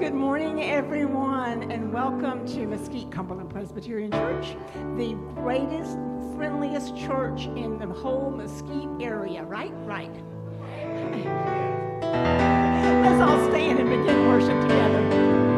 Good morning, everyone, and welcome to Mesquite Cumberland Presbyterian Church, the greatest, friendliest church in the whole Mesquite area. Right? Right. Let's all stand and begin worship together.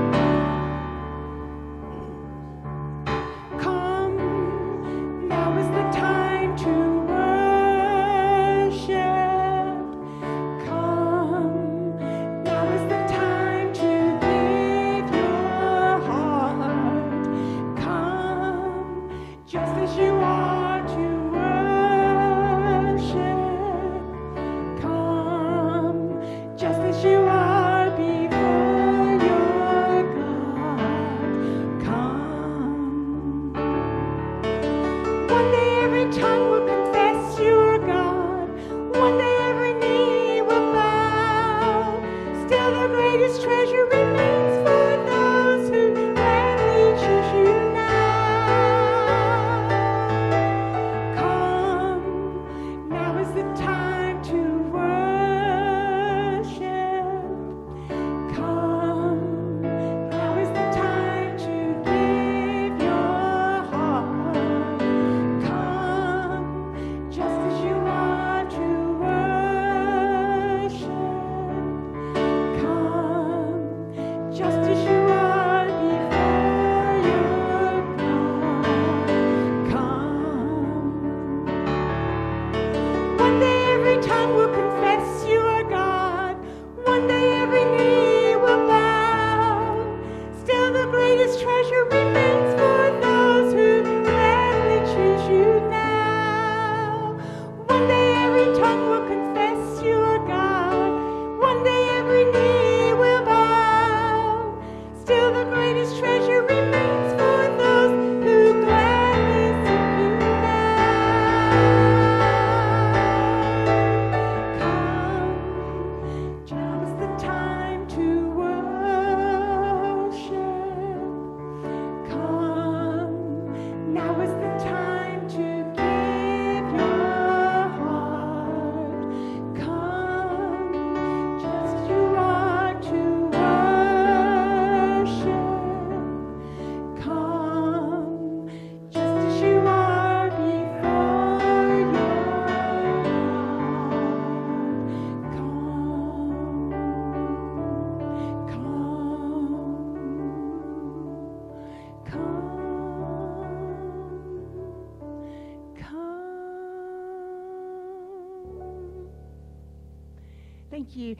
Thank you.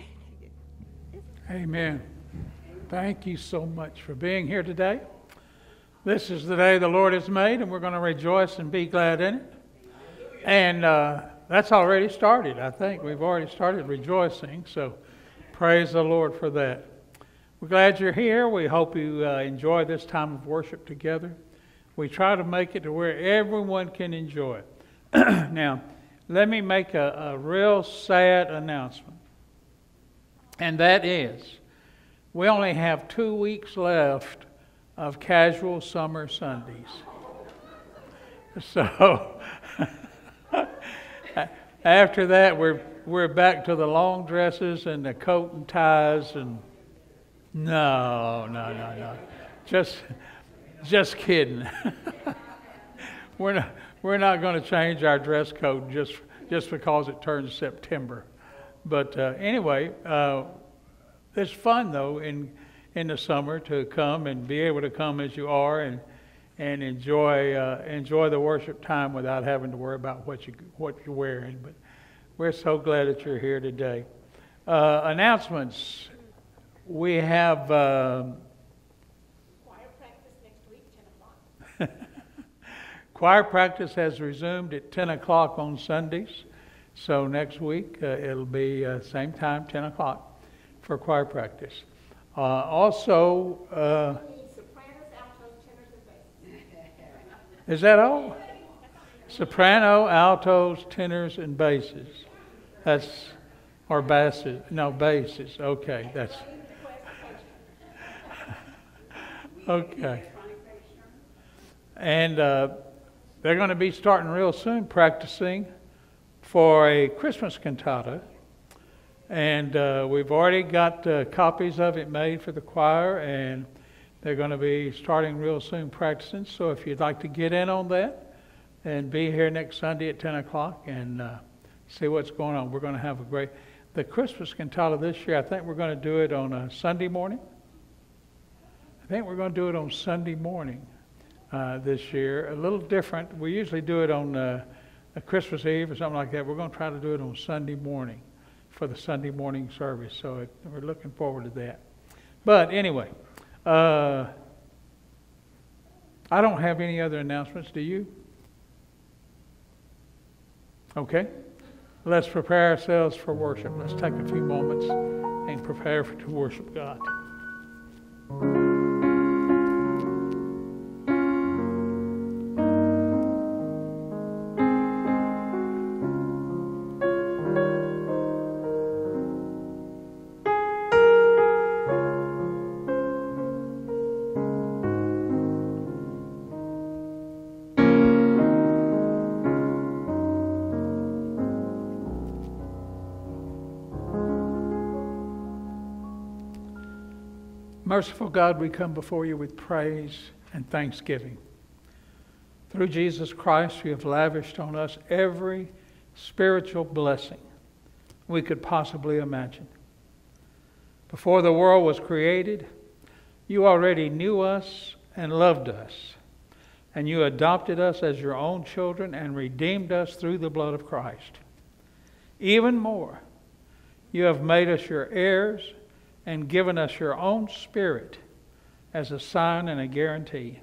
Amen. Thank you so much for being here today. This is the day the Lord has made, and we're going to rejoice and be glad in it. And uh, that's already started, I think. We've already started rejoicing, so praise the Lord for that. We're glad you're here. We hope you uh, enjoy this time of worship together. We try to make it to where everyone can enjoy it. now, let me make a, a real sad announcement and that is we only have two weeks left of casual summer Sundays. So after that, we're, we're back to the long dresses and the coat and ties and no, no, no, no. Just, just kidding. we're not, we're not going to change our dress code just, just because it turns September. But uh, anyway, uh, it's fun though in in the summer to come and be able to come as you are and and enjoy uh, enjoy the worship time without having to worry about what you what you're wearing. But we're so glad that you're here today. Uh, announcements. We have. Um, Choir practice next week, 10 o'clock. Choir practice has resumed at 10 o'clock on Sundays. So next week uh, it'll be uh, same time, 10 o'clock, for choir practice. Uh, also, uh, is that all? Soprano, altos, tenors, and basses. That's or basses. No, basses. Okay, that's okay. And uh, they're going to be starting real soon practicing for a Christmas cantata And uh, we've already got uh, copies of it made for the choir, and they're going to be starting real soon practicing. So if you'd like to get in on that and be here next Sunday at 10 o'clock and uh, see what's going on, we're going to have a great. The Christmas cantata this year, I think we're going to do it on a Sunday morning. I think we're going to do it on Sunday morning uh, this year. A little different. We usually do it on uh, Christmas Eve or something like that. We're going to try to do it on Sunday morning for the Sunday morning service. So it, we're looking forward to that. But anyway, uh, I don't have any other announcements. Do you? Okay. Let's prepare ourselves for worship. Let's take a few moments and prepare to worship God. Merciful God, we come before you with praise and thanksgiving. Through Jesus Christ, you have lavished on us every spiritual blessing we could possibly imagine. Before the world was created, you already knew us and loved us, and you adopted us as your own children and redeemed us through the blood of Christ. Even more, you have made us your heirs and given us your own spirit as a sign and a guarantee.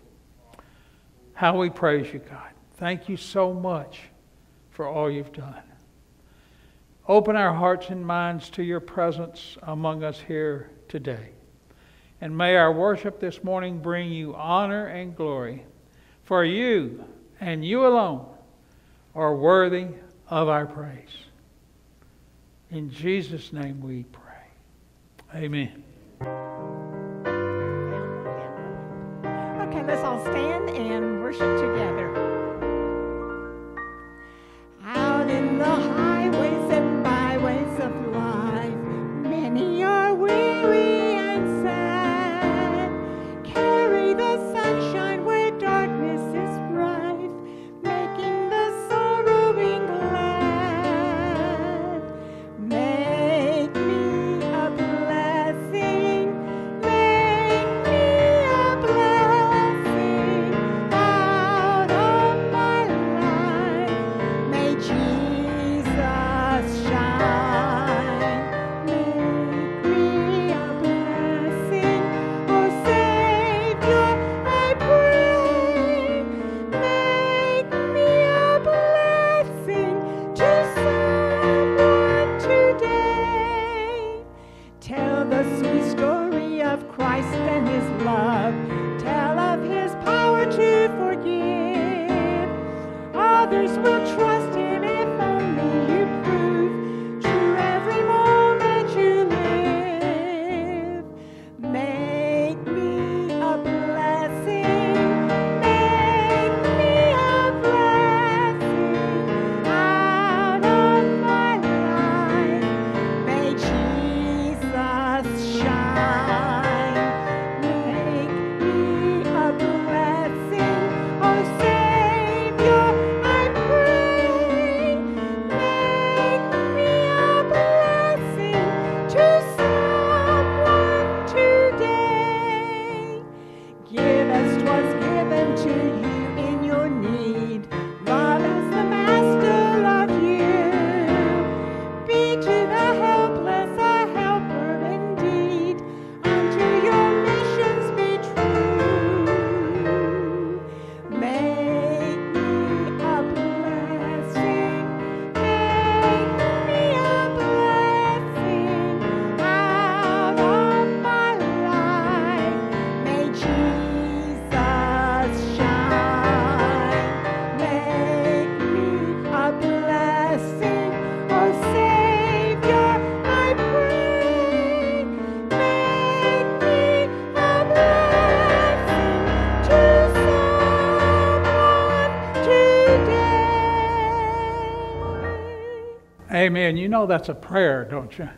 How we praise you, God. Thank you so much for all you've done. Open our hearts and minds to your presence among us here today. And may our worship this morning bring you honor and glory, for you and you alone are worthy of our praise. In Jesus' name we pray. Amen. Okay, let's all stand and worship together. Out in the highways know that's a prayer, don't you?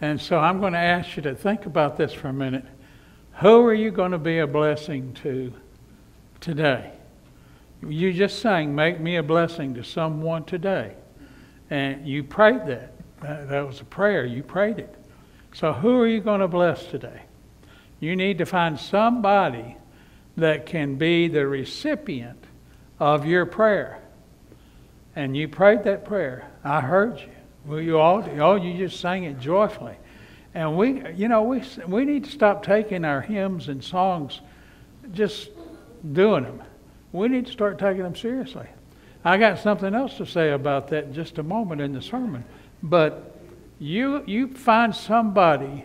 And so I'm going to ask you to think about this for a minute. Who are you going to be a blessing to today? You just sang, Make me a blessing to someone today. And you prayed that. That was a prayer. You prayed it. So who are you going to bless today? You need to find somebody that can be the recipient of your prayer. And you prayed that prayer. I heard you. Well, you all, oh, you just sang it joyfully. And we, you know, we, we need to stop taking our hymns and songs, just doing them. We need to start taking them seriously. I got something else to say about that just a moment in the sermon. But you, you find somebody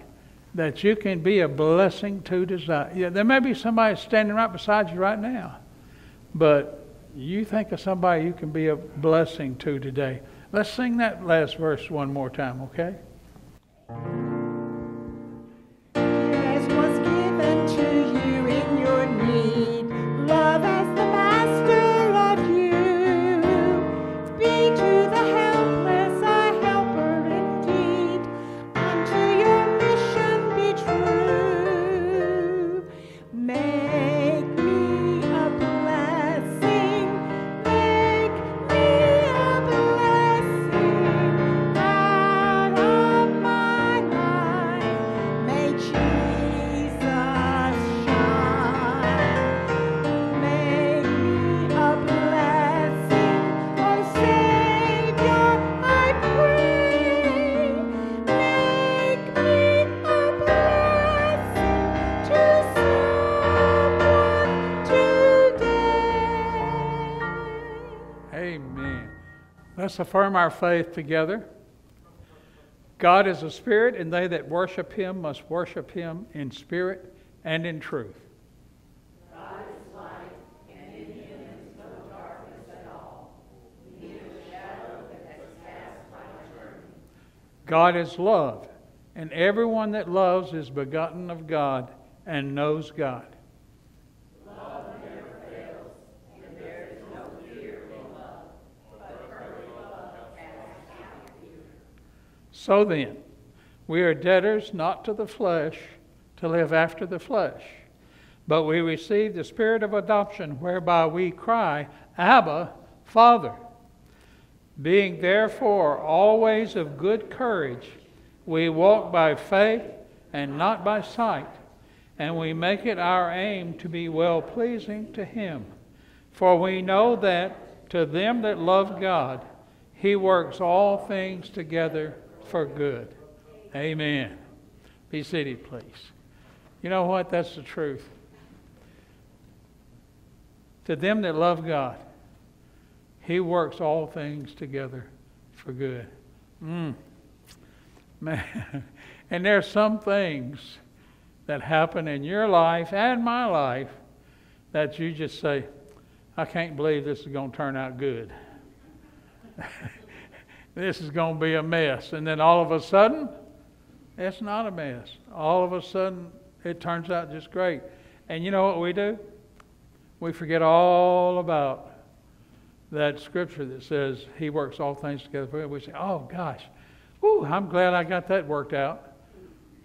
that you can be a blessing to desire. Yeah, there may be somebody standing right beside you right now, but you think of somebody you can be a blessing to today. Let's sing that last verse one more time, okay? Affirm our faith together. God is a spirit, and they that worship him must worship him in spirit and in truth. God is light, and in him is no darkness at all, neither shadow that cast by eternity. God is love, and everyone that loves is begotten of God and knows God. So then, we are debtors not to the flesh to live after the flesh, but we receive the spirit of adoption whereby we cry, Abba, Father. Being therefore always of good courage, we walk by faith and not by sight, and we make it our aim to be well pleasing to Him. For we know that to them that love God, He works all things together for good. Amen. Be seated, please. You know what? That's the truth. To them that love God, He works all things together for good. Mm. Man. And there are some things that happen in your life and my life that you just say, I can't believe this is going to turn out good. this is going to be a mess. And then all of a sudden, it's not a mess. All of a sudden, it turns out just great. And you know what we do? We forget all about that scripture that says he works all things together for good. We say, oh gosh, whew, I'm glad I got that worked out.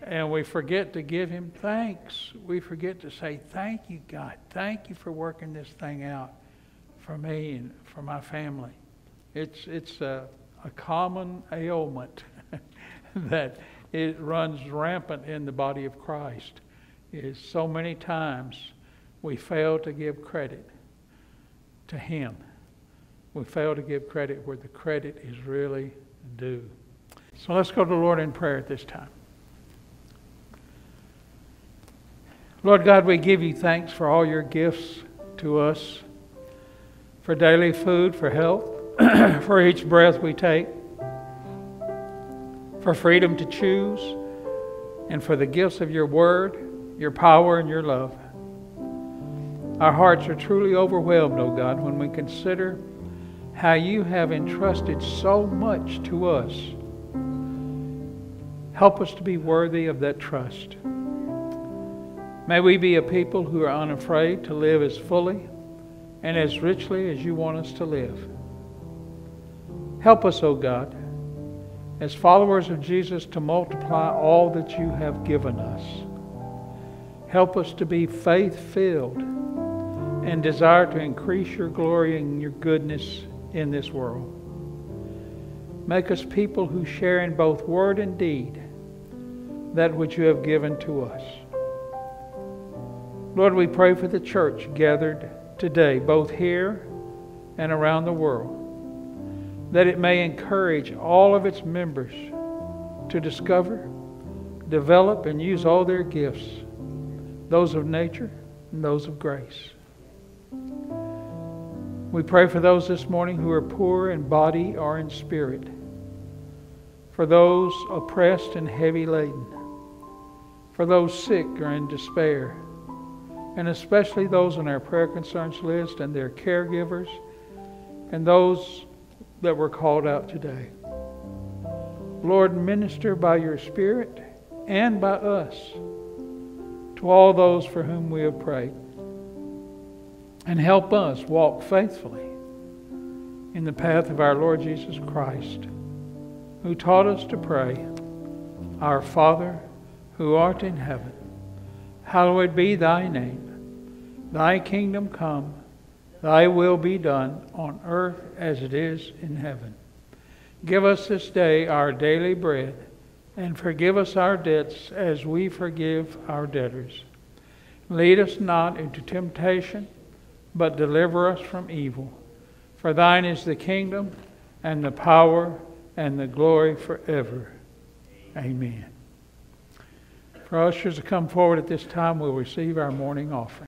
And we forget to give him thanks. We forget to say, thank you, God. Thank you for working this thing out for me and for my family. It's, it's, uh, a common ailment that it runs rampant in the body of Christ is so many times we fail to give credit to Him. We fail to give credit where the credit is really due. So let's go to the Lord in prayer at this time. Lord God, we give you thanks for all your gifts to us, for daily food, for health, for each breath we take, for freedom to choose, and for the gifts of your word, your power, and your love. Our hearts are truly overwhelmed, O oh God, when we consider how you have entrusted so much to us. Help us to be worthy of that trust. May we be a people who are unafraid to live as fully and as richly as you want us to live. Help us, O God. as followers of Jesus to multiply all that you have given us. Help us to be faith filled and desire to increase your glory and your goodness in this world. Make us people who share in both word and deed that which you have given to us. Lord, we pray for the church gathered today, both here and around the world, that it may encourage all of its members to discover, develop, and use all their gifts, those of nature and those of grace. We pray for those this morning who are poor in body or in spirit, for those oppressed and heavy laden, for those sick or in despair and especially those on our prayer concerns list and their caregivers and those that were called out today. Lord, minister by your Spirit and by us to all those for whom we have prayed. And help us walk faithfully in the path of our Lord Jesus Christ, who taught us to pray, Our Father, who art in heaven, hallowed be thy name. Thy kingdom come, thy will be done on earth as it is in heaven. Give us this day our daily bread, and forgive us our debts as we forgive our debtors. Lead us not into temptation, but deliver us from evil. For thine is the kingdom, and the power, and the glory forever. Amen. For ushers to come forward at this time, we'll receive our morning offering.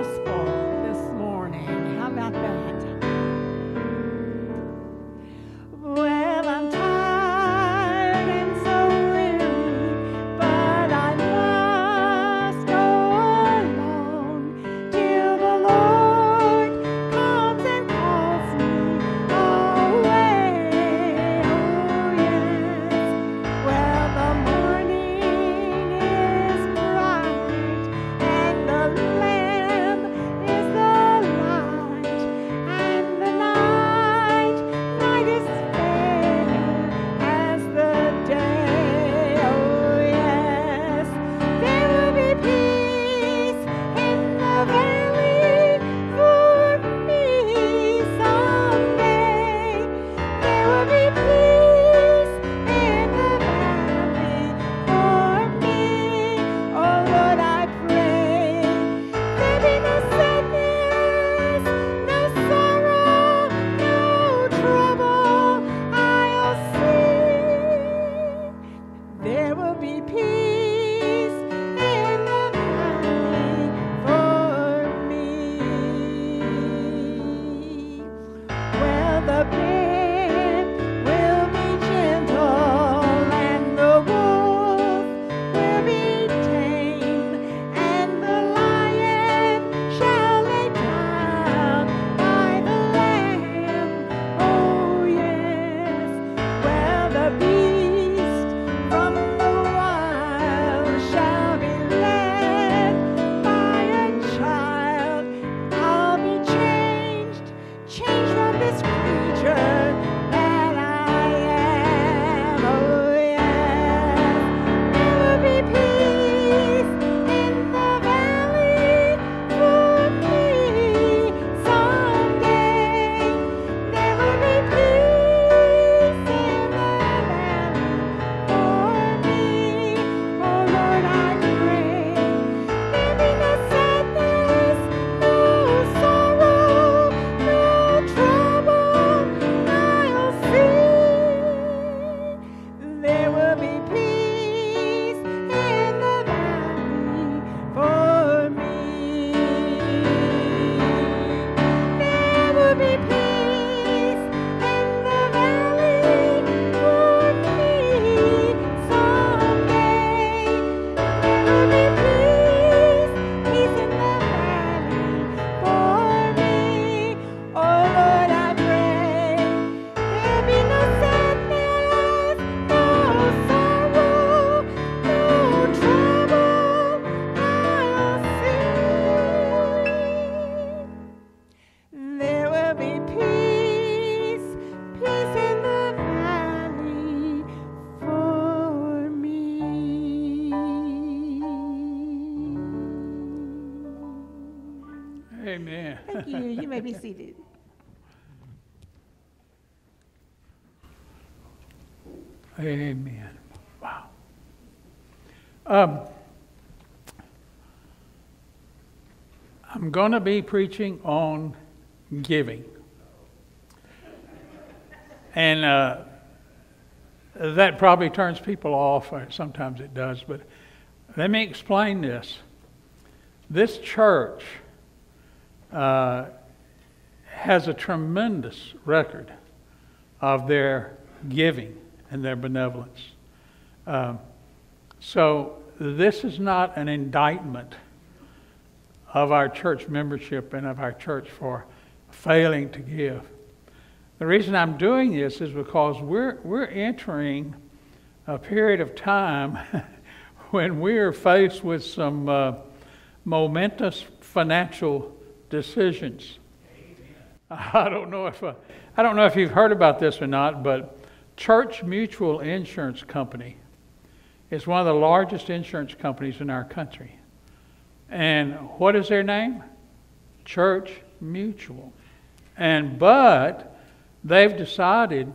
Gospel Amen. Wow. Um, I'm going to be preaching on giving. And uh, that probably turns people off, or sometimes it does, but let me explain this. This church uh, has a tremendous record of their giving and their benevolence. Um, so, this is not an indictment of our church membership and of our church for failing to give. The reason I'm doing this is because we're, we're entering a period of time when we are faced with some uh, momentous financial decisions. I don't know if uh, I don't know if you've heard about this or not, but Church Mutual Insurance Company is one of the largest insurance companies in our country. And what is their name? Church Mutual. And but they've decided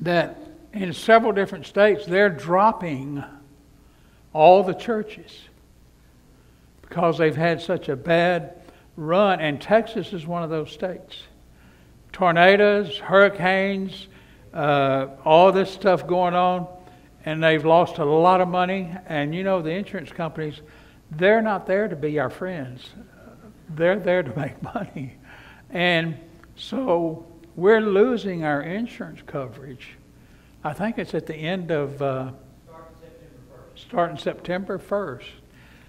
that in several different states they're dropping all the churches because they've had such a bad run and Texas is one of those states. Tornadoes, hurricanes, uh, all this stuff going on, and they've lost a lot of money. And you know, the insurance companies, they're not there to be our friends, they're there to make money. And so we're losing our insurance coverage. I think it's at the end of. Uh, starting September 1st.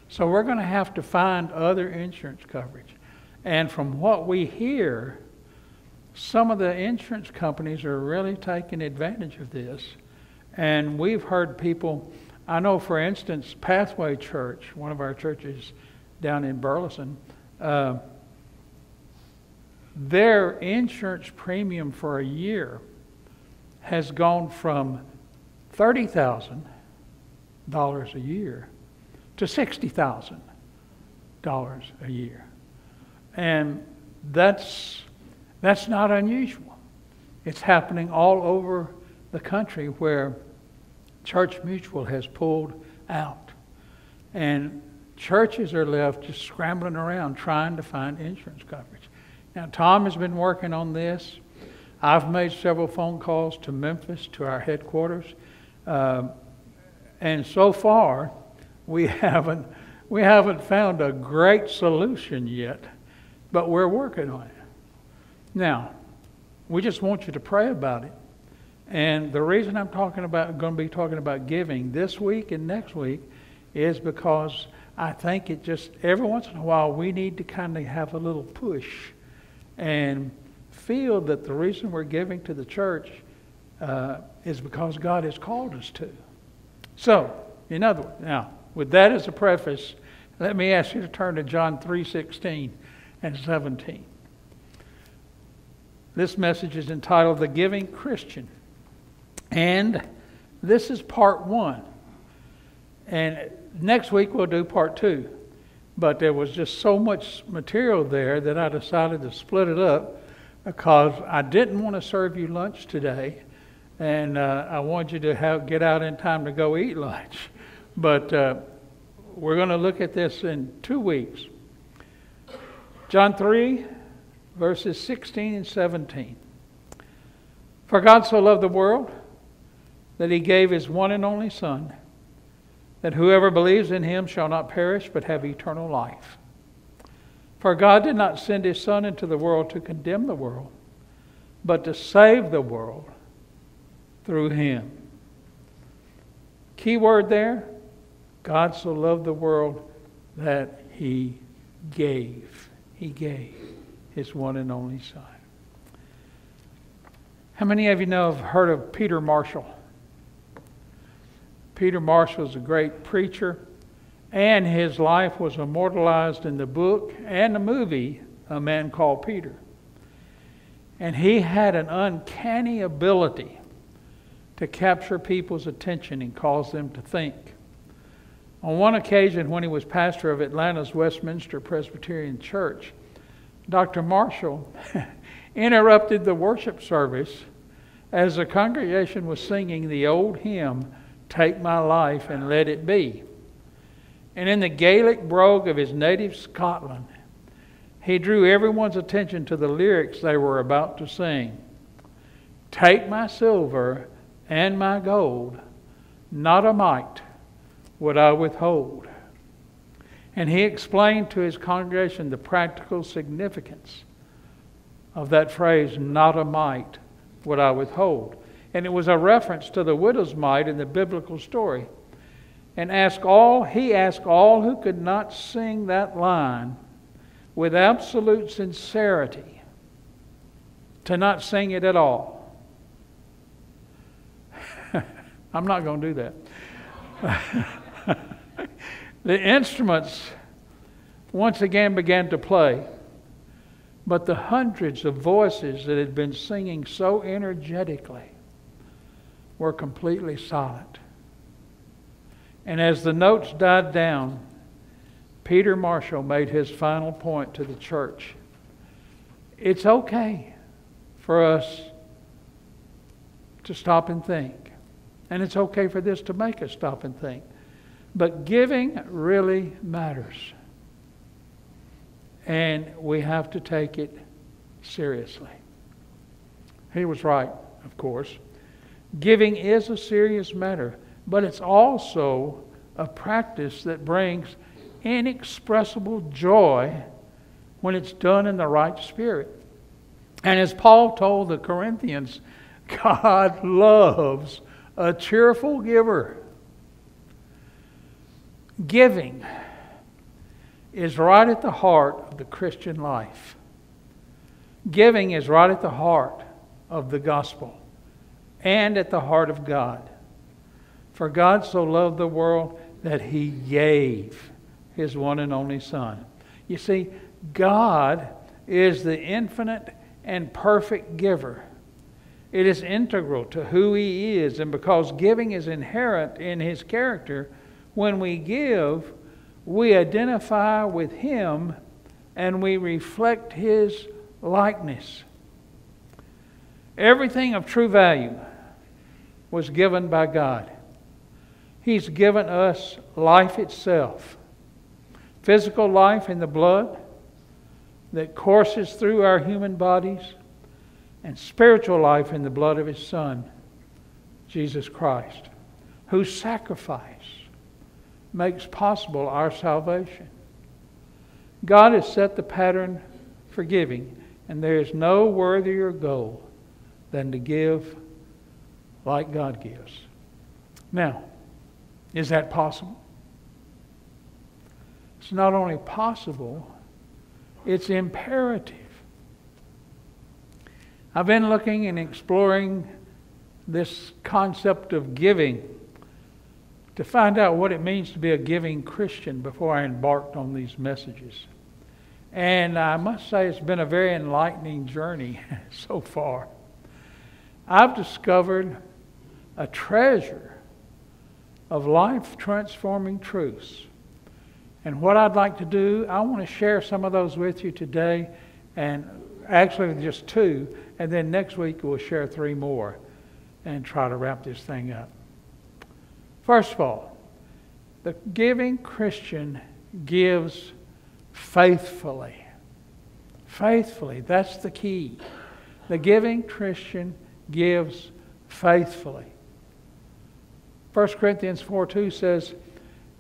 So we're going to have to find other insurance coverage. And from what we hear, some of the insurance companies are really taking advantage of this. And we've heard people, I know for instance, Pathway Church, one of our churches down in Burleson, uh, their insurance premium for a year has gone from 30000 dollars a year to sixty thousand dollars a year, and that's that's not unusual. It's happening all over the country where Church Mutual has pulled out, and churches are left just scrambling around trying to find insurance coverage. Now, Tom has been working on this. I've made several phone calls to Memphis, to our headquarters. Uh, and so far, we haven't, we haven't found a great solution yet, but we're working on it. Now, we just want you to pray about it. And the reason I'm talking about, going to be talking about giving this week and next week is because I think it just, every once in a while, we need to kind of have a little push and feel that the reason we're giving to the church uh, is because God has called us to. So, in other words, now, with that as a preface, let me ask you to turn to John 3:16 and 17. This message is entitled The Giving Christian. And this is part 1. And next week we'll do part 2. But there was just so much material there that I decided to split it up because I didn't want to serve you lunch today and uh, I want you to have, get out in time to go eat lunch. But uh, we're going to look at this in two weeks. John 3, verses 16 and 17. For God so loved the world that he gave his one and only Son, that whoever believes in him shall not perish but have eternal life. For God did not send his Son into the world to condemn the world, but to save the world through him. Key word there God so loved the world that he gave. He gave his one and only Son. How many of you know have heard of Peter Marshall? Peter Marshall is a great preacher, and his life was immortalized in the book and the movie A Man Called Peter. And he had an uncanny ability to capture people's attention and cause them to think. On one occasion, when he was pastor of Atlanta's Westminster Presbyterian Church, Dr. Marshall interrupted the worship service as the congregation was singing the old hymn, Take My Life and Let It Be. And in the Gaelic brogue of his native Scotland, he drew everyone's attention to the lyrics they were about to sing. Take my silver and my gold, not a mite would I withhold. And he explained to his congregation the practical significance of that phrase, not a mite would I withhold. And it was a reference to the widow's mite in the biblical story. And ask all, he asked all who could not sing that line with absolute sincerity to not sing it at all. I'm not going to do that. the instruments once again began to play, but the hundreds of voices that had been singing so energetically were completely silent. And as the notes died down, Peter Marshall made his final point to the church. It's okay for us to stop and think. And it's okay for this to make us stop and think. But giving really matters. And we have to take it seriously. He was right, of course. Giving is a serious matter, but it's also a practice that brings inexpressible joy when it's done in the right spirit. And as Paul told the Corinthians, God loves a cheerful giver. Giving is right at the heart of the Christian life. Giving is right at the heart of the gospel and at the heart of God. For God so loved the world that he gave his one and only Son. You see, God is the infinite and perfect giver. It is integral to who he is, and because giving is inherent in his character, when we give, we identify with him and we reflect his likeness. Everything of true value was given by God. He's given us life itself physical life in the blood that courses through our human bodies, and spiritual life in the blood of His Son, Jesus Christ, whose sacrifice makes possible our salvation. God has set the pattern for giving, and there is no worthier goal than to give like God gives. Now, is that possible? It's not only possible, it's imperative. I've been looking and exploring this concept of giving to find out what it means to be a giving Christian before I embarked on these messages. And I must say, it's been a very enlightening journey so far. I've discovered a treasure of life transforming truths. And what I'd like to do, I want to share some of those with you today, and actually just two, and then next week we'll share three more and try to wrap this thing up. First of all, the giving Christian gives faithfully. Faithfully, that's the key. The giving Christian gives faithfully. 1 Corinthians 4 2 says,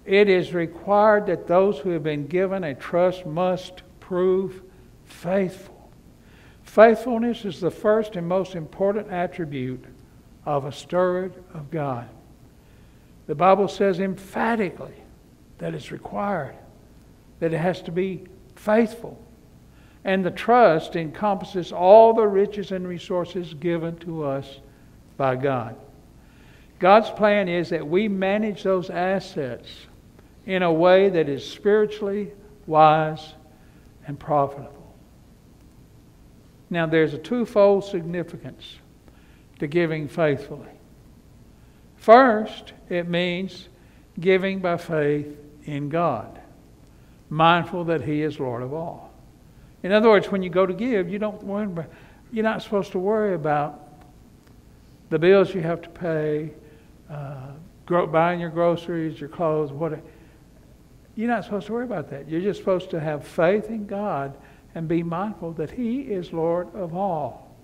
It is required that those who have been given a trust must prove faithful. Faithfulness is the first and most important attribute of a steward of God. The Bible says emphatically that it's required, that it has to be faithful. And the trust encompasses all the riches and resources given to us by God. God's plan is that we manage those assets in a way that is spiritually wise and profitable. Now, there's a twofold significance to giving faithfully. First, it means giving by faith in God, mindful that He is Lord of all. In other words, when you go to give, you don't worry, you're not supposed to worry about the bills you have to pay, uh, buying your groceries, your clothes, what. You're not supposed to worry about that. You're just supposed to have faith in God and be mindful that He is Lord of all.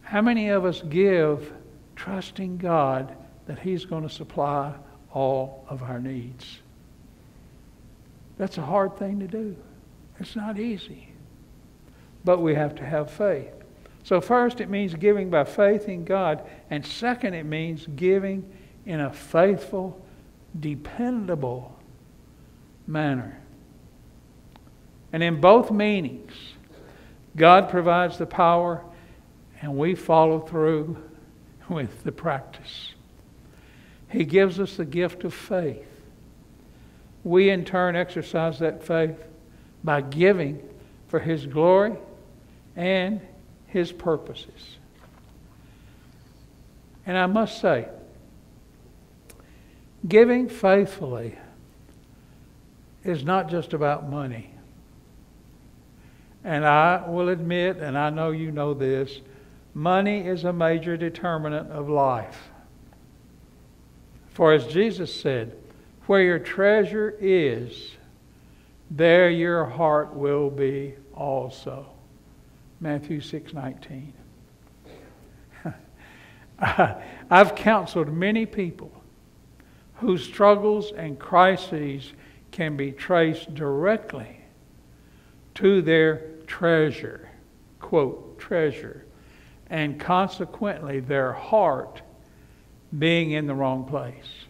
How many of us give trusting God that He's going to supply all of our needs? That's a hard thing to do. It's not easy. But we have to have faith. So, first, it means giving by faith in God. And second, it means giving in a faithful, dependable manner. And in both meanings, God provides the power and we follow through with the practice. He gives us the gift of faith. We, in turn, exercise that faith by giving for His glory and His purposes. And I must say, giving faithfully is not just about money. And I will admit, and I know you know this, money is a major determinant of life. For as Jesus said, where your treasure is, there your heart will be also. Matthew 6:19. I've counseled many people whose struggles and crises can be traced directly to their treasure, quote, treasure, and consequently their heart being in the wrong place.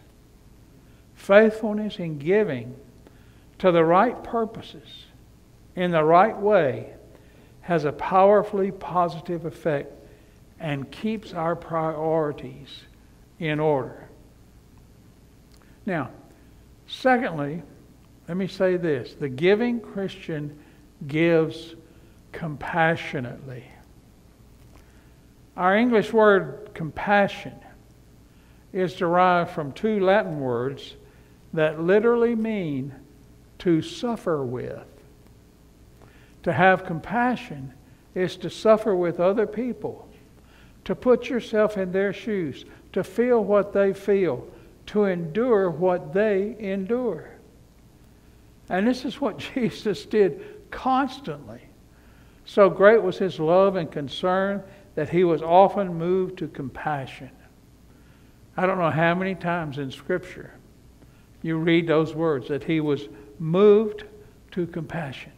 Faithfulness in giving to the right purposes in the right way has a powerfully positive effect and keeps our priorities in order. Now, secondly, let me say this the giving Christian gives compassionately. Our English word compassion is derived from two Latin words that literally mean to suffer with. To have compassion is to suffer with other people, to put yourself in their shoes, to feel what they feel, to endure what they endure. And this is what Jesus did constantly. So great was his love and concern that he was often moved to compassion. I don't know how many times in Scripture you read those words that he was moved to compassion.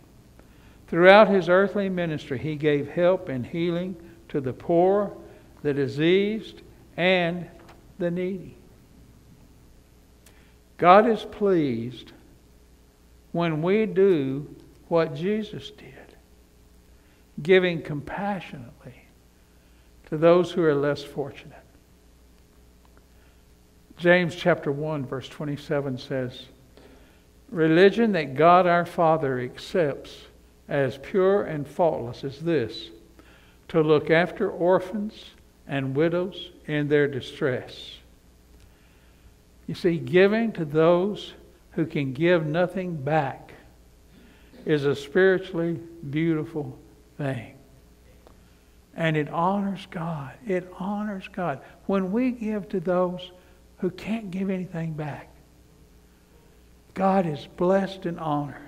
Throughout his earthly ministry, he gave help and healing to the poor, the diseased, and the needy. God is pleased when we do what Jesus did, giving compassionately to those who are less fortunate. James chapter 1 verse 27 says, Religion that God our Father accepts as pure and faultless is this to look after orphans and widows in their distress. You see, giving to those who can give nothing back is a spiritually beautiful thing. And it honors God. It honors God. When we give to those who can't give anything back, God is blessed and honored.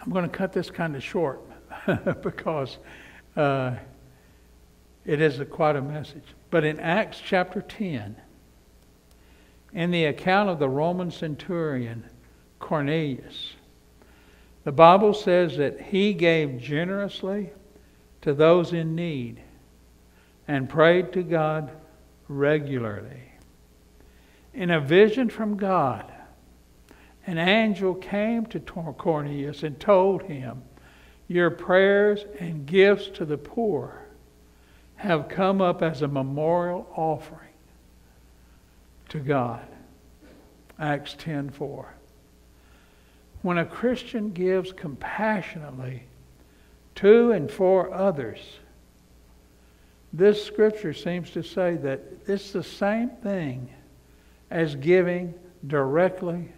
I'm going to cut this kind of short because uh, it is a, quite a message. But in Acts chapter 10, in the account of the Roman centurion Cornelius, the Bible says that he gave generously to those in need and prayed to God regularly in a vision from God, an angel came to Cornelius and told him, Your prayers and gifts to the poor have come up as a memorial offering to God. Acts 10:4. When a Christian gives compassionately to and for others, this scripture seems to say that it's the same thing as giving directly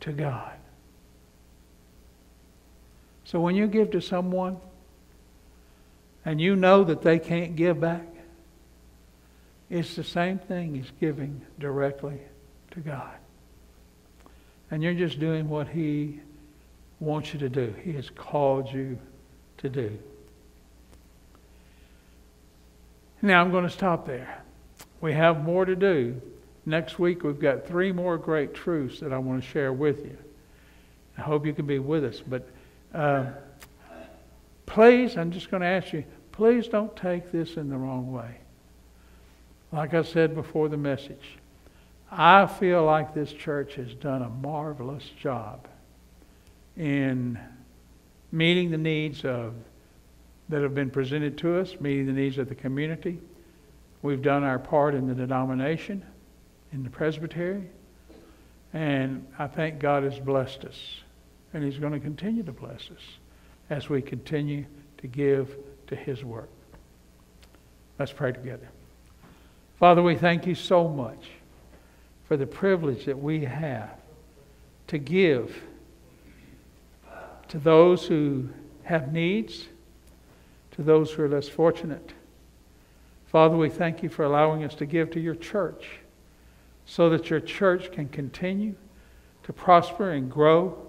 to God. So when you give to someone and you know that they can't give back, it's the same thing as giving directly to God. And you're just doing what He wants you to do, He has called you to do. Now I'm going to stop there. We have more to do. Next week, we've got three more great truths that I want to share with you. I hope you can be with us. But uh, please, I'm just going to ask you, please don't take this in the wrong way. Like I said before the message, I feel like this church has done a marvelous job in meeting the needs of that have been presented to us, meeting the needs of the community. We've done our part in the denomination, in the presbytery, and I think God has blessed us, and He's going to continue to bless us as we continue to give to His work. Let's pray together. Father, we thank you so much for the privilege that we have to give to those who have needs, to those who are less fortunate. Father, we thank you for allowing us to give to your church so that your church can continue to prosper and grow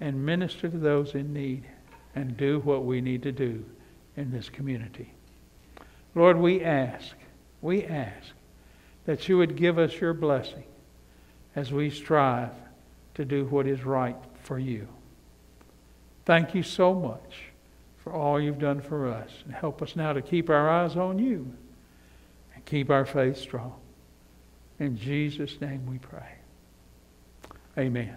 and minister to those in need and do what we need to do in this community. Lord, we ask, we ask that you would give us your blessing as we strive to do what is right for you. Thank you so much for all you've done for us. And help us now to keep our eyes on you and keep our faith strong. In Jesus' name we pray. Amen.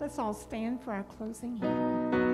Let's all stand for our closing hymn.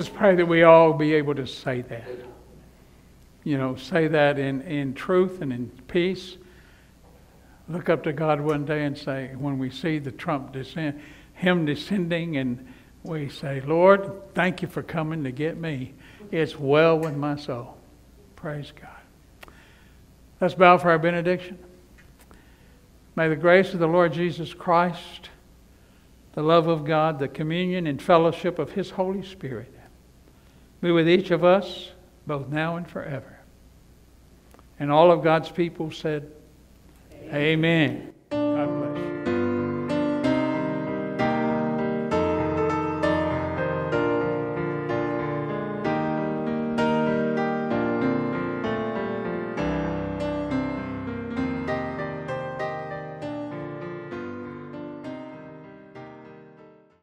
Just pray that we all be able to say that. You know, say that in, in truth and in peace. Look up to God one day and say, when we see the trump descend, him descending, and we say, Lord, thank you for coming to get me. It's well with my soul. Praise God. Let's bow for our benediction. May the grace of the Lord Jesus Christ, the love of God, the communion and fellowship of His Holy Spirit be with each of us, both now and forever. And all of God's people said, Amen. Amen.